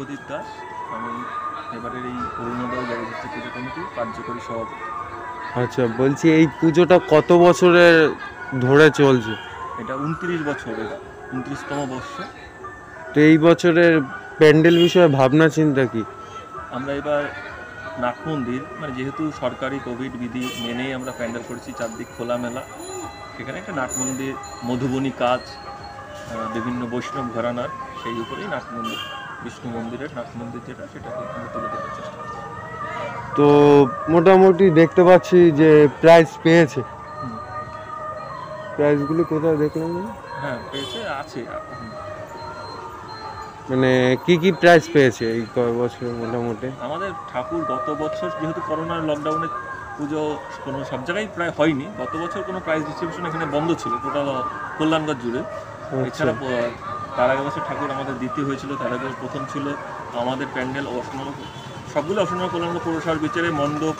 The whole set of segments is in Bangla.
শুভদীপ দাস আমি এবারের এই অরুণোদয় জগদ্ধাত্রী পুজো কমিটির কার্যকরী সভাপতি। আচ্ছা বলছি এই পুজোটা কত বছরের ধরে চলছে? এটা উনত্রিশ বছরের উনত্রিশতম বর্ষ। তো এই বছরের প্যান্ডেল বিষয়ে ভাবনা চিন্তা কি? আমরা এবার নাট মন্দির মানে যেহেতু সরকারি কোভিড বিধি মেনেই আমরা প্যান্ডেল করেছি চারদিক খোলামেলা। সেখানে একটা নাট মন্দির মধুবনী কাজ বিভিন্ন বৈষ্ণব ঘরানার সেই উপরেই নাট মন্দির। বিষ্ণু মন্দিরের মন্দির যেটা সেটাকে তুলে চেষ্টা করছি। তো মোটামুটি দেখতে পাচ্ছি যে প্রাইজ পেয়েছে। হুম। প্রাইজগুলি কোথায় দেখলাম হ্যাঁ পেয়েছে আছে। মানে কি কি প্রাইজ পেয়েছে এই কয় বছর মোটামুটি? আমাদের ঠাকুর গত বছর যেহেতু করোনার লকডাউনে পুজো কোনো সব জায়গায় প্রায় হয়নি গত বছর কোনো প্রাইজ ডিস্ট্রিবিউশন এখানে বন্ধ ছিল টোটাল কল্যাণগঞ্জ জুড়ে। আচ্ছা। এছাড়া তার আগের বছর ঠাকুর আমাদের দ্বিতীয় হয়েছিল তার আগে প্রথম ছিল। আমাদের প্যান্ডেল অসম সবগুলো অসম কল্যাণগঞ্জ পৌরসভার বিচারে মণ্ডপ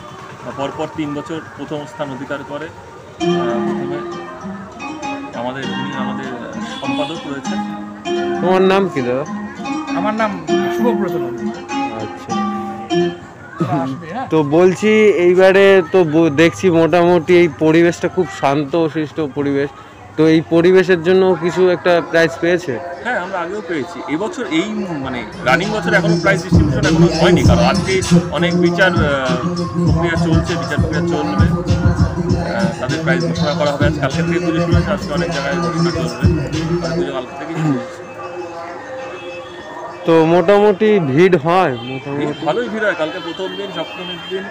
পরপর তিন বছর প্রথম স্থান অধিকার করে। প্রথমে আমাদের উনি আমাদের সম্পাদক রয়েছে তোমার নাম কি দাদা? আমার নাম শুভব্রত আচ্ছা। হ্যাঁ। তো বলছি এইবারে তো দেখছি মোটামুটি এই পরিবেশটা খুব শান্ত শিষ্ট পরিবেশ। তো এই পরিবেশের জন্য কিছু একটা প্রাইজ পেয়েছে? হ্যাঁ আমরা আগেও পেয়েছি। এবছর এই মানে রানিং বছর এখনও প্রাইস ডিস্ট্রিবিউশন এখনও হয়নি কারণ আজকে অনেক বিচার প্রক্রিয়া চলছে বিচার প্রক্রিয়া চলবে। তাদের প্রাইস ঘোষণা করা হবে। আজ কালকে থেকে পুজো শুরু হয়েছে আজকে অনেক জায়গায় ঘোষণা চলবে। পুজো কালকে থেকে তো মোটামুটি ভিড় হয় মোটামুটি। ভালোই ভিড় হয়। কালকে প্রথম দিন সপ্তমীর দিন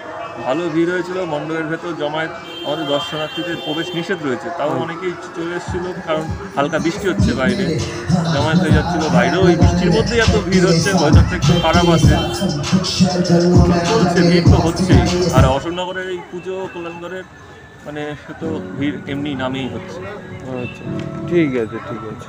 ভালো ভিড় হয়েছিল মণ্ডপের ভেতর জমায়েত আমাদের দর্শনার্থীদের প্রবেশ নিষেধ রয়েছে। তাও অনেকেই চলে এসেছিল কারণ হালকা বৃষ্টি হচ্ছে বাইরে। জমায়েত হয়ে যাচ্ছিল বাইরেও। এই বৃষ্টির মধ্যেই এত ভিড় হচ্ছে ওয়েদারটা একটু খারাপ আছে। চলছে ভিড় তো হচ্ছেই। আর অশোকনগরের এই পুজো কল্যাণগড়ের মানে সে তো ভিড় এমনি নামেই হচ্ছে। আচ্ছা ঠিক আছে ঠিক আছে।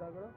দাঁড় করো।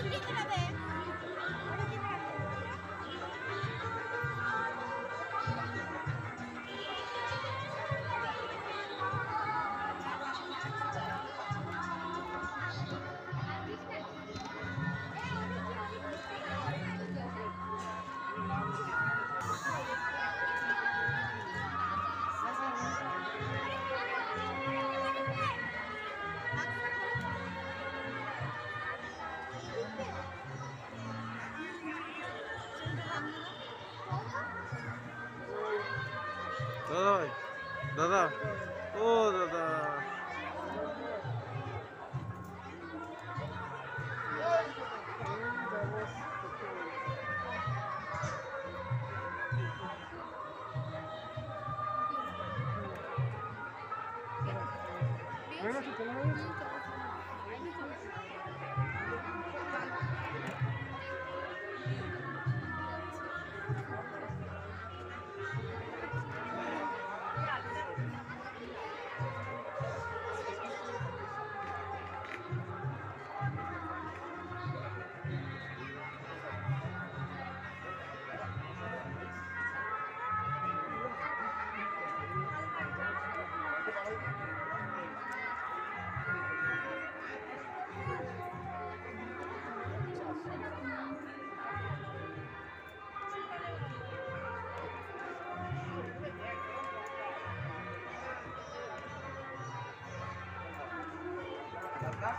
Grazie. দাদা ভাই দাদা ও দাদা Yes.